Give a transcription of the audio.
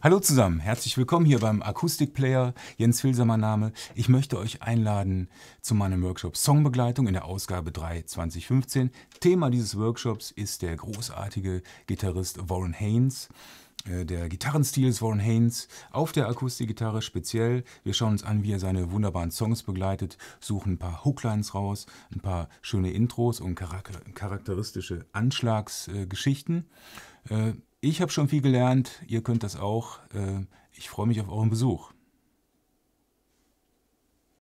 Hallo zusammen, herzlich willkommen hier beim Akustikplayer. Jens Filser mein Name. Ich möchte euch einladen zu meinem Workshop Songbegleitung in der Ausgabe 3 2015. Thema dieses Workshops ist der großartige Gitarrist Warren Haynes. Äh, der Gitarrenstil ist Warren Haynes auf der Akustikgitarre speziell. Wir schauen uns an, wie er seine wunderbaren Songs begleitet, suchen ein paar Hooklines raus, ein paar schöne Intros und charakteristische Anschlagsgeschichten. Ich habe schon viel gelernt, ihr könnt das auch. Äh, ich freue mich auf euren Besuch.